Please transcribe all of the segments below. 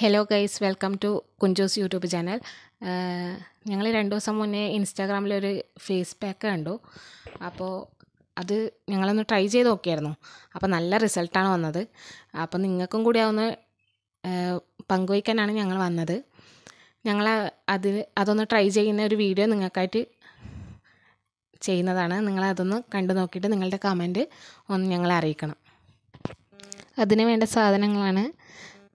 Hello guys welcome to Kunjos YouTube channel ഞങ്ങൾ രണ്ട് ദിവസം മുന്നേ ഇൻസ്റ്റാഗ്രാമിലൊരു ഫേസ് പാക്ക് കണ്ടു. അപ്പോൾ അത് ഞങ്ങളൊന്ന് ട്രൈ ചെയ്ത് നോക്കിയായിരുന്നു. അപ്പോൾ നല്ല റിസൾട്ടാണ് വന്നത്. അപ്പോൾ നിങ്ങൾക്കും കൂടി അതൊന്ന് പങ്കുവയ്ക്കാനാണ് ഞങ്ങൾ വന്നത്. ഞങ്ങൾ അത് അതൊന്ന് ട്രൈ ചെയ്യുന്ന ഒരു വീഡിയോ നിങ്ങൾക്കായിട്ട് ചെയ്യുന്നതാണ്. നിങ്ങളതൊന്ന് കണ്ടു നോക്കിയിട്ട് നിങ്ങളുടെ കമന്റ് ഒന്ന് ഞങ്ങളെ അറിയിക്കണം. അതിന് വേണ്ട സാധനങ്ങളാണ്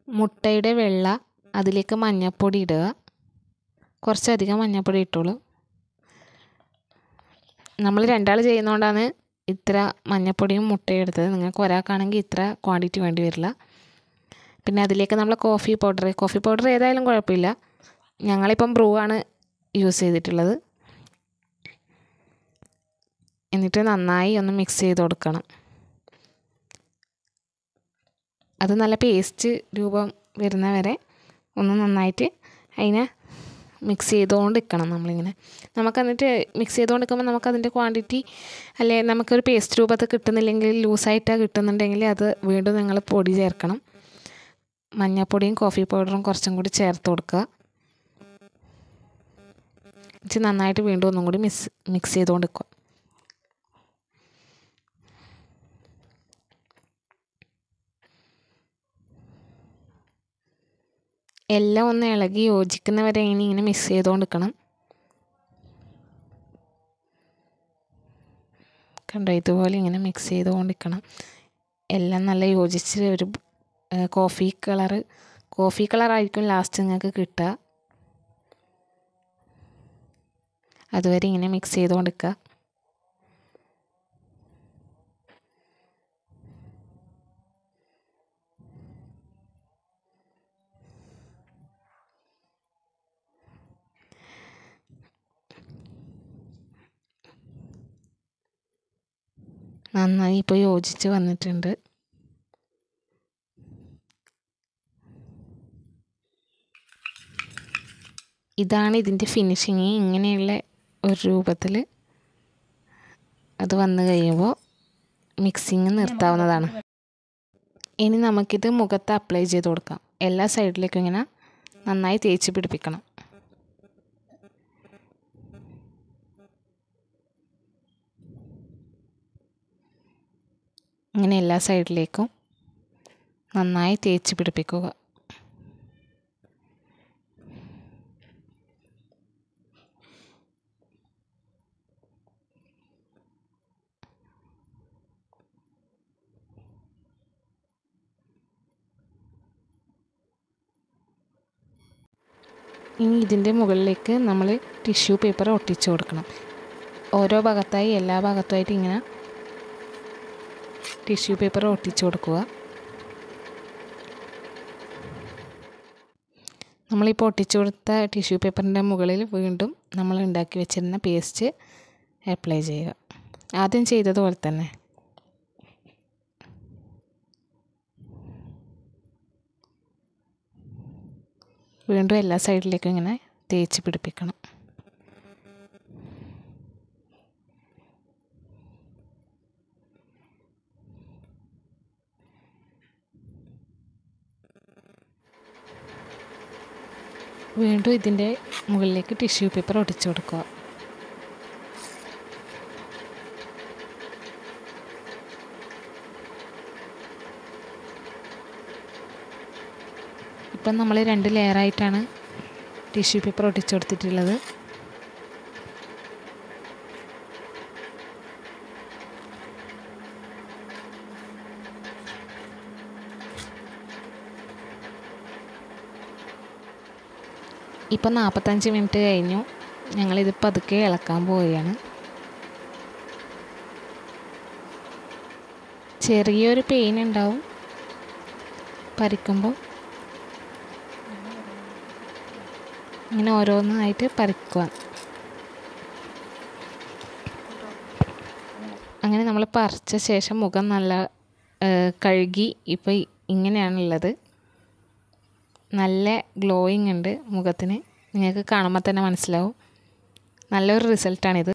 മുട്ടയുടെ വെള്ള അതിലേക്ക് മഞ്ഞൾപ്പൊടി ഇടുക. കുറച്ചധികം മഞ്ഞൾപ്പൊടി ഇട്ടോളൂ. നമ്മൾ രണ്ടാൾ ചെയ്യുന്നതുകൊണ്ടാണ് ഇത്ര മഞ്ഞൾപ്പൊടിയും മുട്ടയും എടുത്തത്. നിങ്ങൾക്ക് ഒരാൾക്കാണെങ്കിൽ ഇത്ര ക്വാണ്ടിറ്റി വേണ്ടി വരില്ല. പിന്നെ അതിലേക്ക് നമ്മൾ കോഫി പൗഡർ. കോഫി പൗഡർ ഏതായാലും കുഴപ്പമില്ല. ഞങ്ങളിപ്പം ബ്രൂ ആണ് യൂസ് ചെയ്തിട്ടുള്ളത്. എന്നിട്ട് നന്നായി ഒന്ന് മിക്സ് ചെയ്ത് കൊടുക്കണം. അത് നല്ല പേസ്റ്റ് രൂപം വരുന്ന വരെ ഒന്ന് നന്നായിട്ട് അതിനെ മിക്സ് ചെയ്തുകൊണ്ട് നിൽക്കണം നമ്മളിങ്ങനെ. നമുക്ക് എന്നിട്ട് മിക്സ് ചെയ്തുകൊണ്ട് നിൽക്കുമ്പോൾ നമുക്കതിന്റെ ക്വാണ്ടിറ്റി അല്ലെ നമുക്കൊരു പേസ്റ്റ് രൂപത്തിൽ കിട്ടുന്നില്ലെങ്കിൽ ലൂസായിട്ടാണ് കിട്ടുന്നുണ്ടെങ്കിൽ അത് വീണ്ടും നിങ്ങൾ പൊടി ചേർക്കണം. മഞ്ഞൾപ്പൊടിയും കോഫി പൗഡറും കുറച്ചും കൂടി ചേർത്ത് കൊടുക്കുക. എന്നിട്ട് നന്നായിട്ട് വീണ്ടും ഒന്നും കൂടി മിക്സ് മിക്സ് ചെയ്തുകൊണ്ട് നിൽക്കുക എല്ലാം ഒന്ന് ഇളകി യോജിക്കുന്നവരെ ഇനി ഇങ്ങനെ മിക്സ് ചെയ്തുകൊണ്ടിരിക്കണം. കണ്ടോ ഇതുപോലെ ഇങ്ങനെ മിക്സ് ചെയ്തുകൊണ്ടിരിക്കണം. എല്ലാം നല്ല യോജിച്ച് ഒരു കോഫി കളറ് കോഫി കളറായിരിക്കും ലാസ്റ്റ് നിങ്ങൾക്ക് കിട്ടുക. അതുവരെ ഇങ്ങനെ മിക്സ് ചെയ്തുകൊണ്ട് നന്നായി ഇപ്പോൾ യോജിച്ച് വന്നിട്ടുണ്ട്. ഇതാണ് ഇതിന്റെ ഫിനിഷിങ് ഇങ്ങനെയുള്ള ഒരു രൂപത്തിൽ അത് വന്നു കഴിയുമ്പോൾ മിക്സിങ് നിർത്താവുന്നതാണ്. ഇനി നമുക്കിത് മുഖത്ത് അപ്ലൈ ചെയ്ത് കൊടുക്കാം. എല്ലാ സൈഡിലേക്കും ഇങ്ങനെ നന്നായി തേച്ച് പിടിപ്പിക്കണം. ഇങ്ങനെ എല്ലാ സൈഡിലേക്കും നന്നായി തേച്ച് പിടിപ്പിക്കുക. ഇനി ഇതിന്റെ മുകളിലേക്ക് നമ്മൾ ടിഷ്യൂ പേപ്പർ ഒട്ടിച്ചു കൊടുക്കണം. ഓരോ ഭാഗത്തായി എല്ലാ ഭാഗത്തുമായിട്ട് ഇങ്ങനെ ടിഷ്യൂ പേപ്പർ ഒട്ടിച്ചു കൊടുക്കുക. നമ്മളിപ്പോൾ ഒട്ടിച്ചു കൊടുത്ത ടിഷ്യൂ പേപ്പറിന്റെ മുകളിൽ വീണ്ടും നമ്മൾ ഉണ്ടാക്കി വെച്ചിരുന്ന പേസ്റ്റ് അപ്ലൈ ചെയ്യുക. ആദ്യം ചെയ്തതുപോലെ തന്നെ. വീണ്ടും എല്ലാ സൈഡിലേക്കും ഇങ്ങനെ തേച്ച് പിടിപ്പിക്കണം. വീണ്ടും ഇതിന്റെ മുകളിലേക്ക് ടിഷ്യൂ പേപ്പർ ഒട്ടിച്ചു കൊടുക്കുക. ഇപ്പം നമ്മൾ രണ്ട് ലെയറായിട്ടാണ് ടിഷ്യൂ പേപ്പർ ഒട്ടിച്ചു കൊടുത്തിട്ടുള്ളത്. ഇപ്പം നാൽപ്പത്തഞ്ച് മിനിറ്റ് കഴിഞ്ഞു. ഞങ്ങളിത് പതുക്കെ ഇളക്കാൻ പോവുകയാണ്. ചെറിയൊരു പെയിൻ ഉണ്ടാവും. പരിക്കുമ്പോൾ ഇങ്ങനെ ഓരോന്നായിട്ട് പരിക്കുക അങ്ങനെ നമ്മൾ പറിച്ച ശേഷം മുഖം നല്ല കഴുകി ഇപ്പോൾ ഇങ്ങനെയാണുള്ളത്. നല്ല ഗ്ലോയിങ് ഉണ്ട് മുഖത്തിന്. നിങ്ങൾക്ക് കാണുമ്പോൾ തന്നെ മനസ്സിലാവും. നല്ലൊരു റിസൾട്ടാണിത്